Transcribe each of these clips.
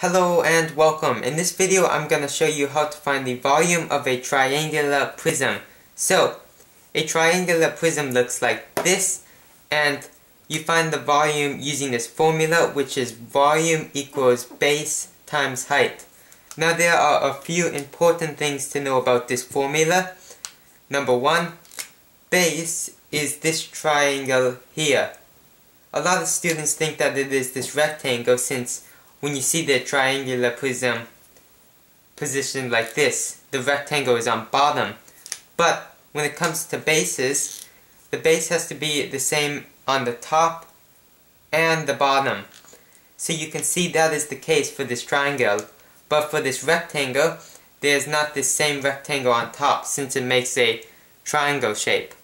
Hello and welcome. In this video I'm going to show you how to find the volume of a triangular prism. So, a triangular prism looks like this and you find the volume using this formula which is volume equals base times height. Now there are a few important things to know about this formula. Number one, base is this triangle here. A lot of students think that it is this rectangle since when you see the triangular prism positioned like this, the rectangle is on bottom. But when it comes to bases, the base has to be the same on the top and the bottom. So you can see that is the case for this triangle. But for this rectangle, there's not the same rectangle on top since it makes a triangle shape.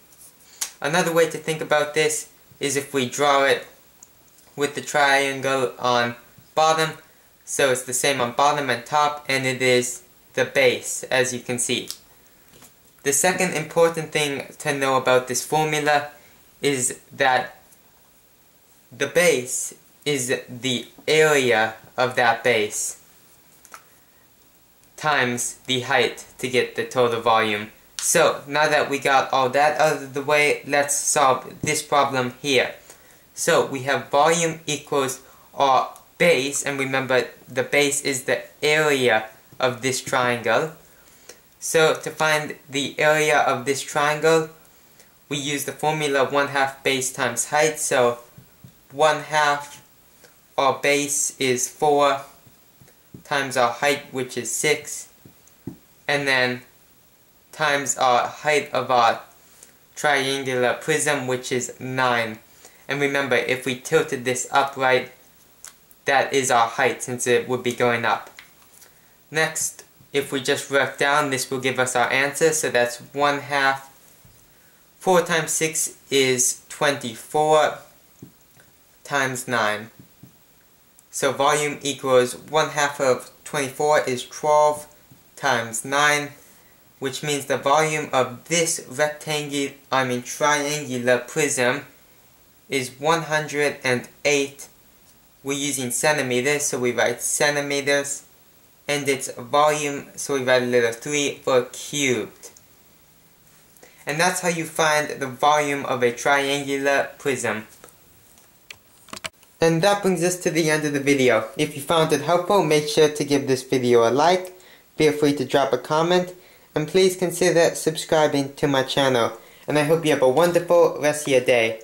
Another way to think about this is if we draw it with the triangle on bottom. So it's the same on bottom and top, and it is the base, as you can see. The second important thing to know about this formula is that the base is the area of that base times the height to get the total volume. So, now that we got all that out of the way, let's solve this problem here. So, we have volume equals our base, and remember the base is the area of this triangle. So to find the area of this triangle, we use the formula 1 half base times height. So 1 half our base is 4 times our height which is 6 and then times our height of our triangular prism which is 9. And remember if we tilted this upright that is our height since it would be going up. Next, if we just work down, this will give us our answer. So that's 1 half. 4 times 6 is 24 times 9. So volume equals 1 half of 24 is 12 times 9, which means the volume of this rectangular, I mean triangular prism is 108 we're using centimeters, so we write centimeters, and its volume, so we write a little 3 for cubed. And that's how you find the volume of a triangular prism. And that brings us to the end of the video. If you found it helpful, make sure to give this video a like, feel free to drop a comment, and please consider subscribing to my channel. And I hope you have a wonderful rest of your day.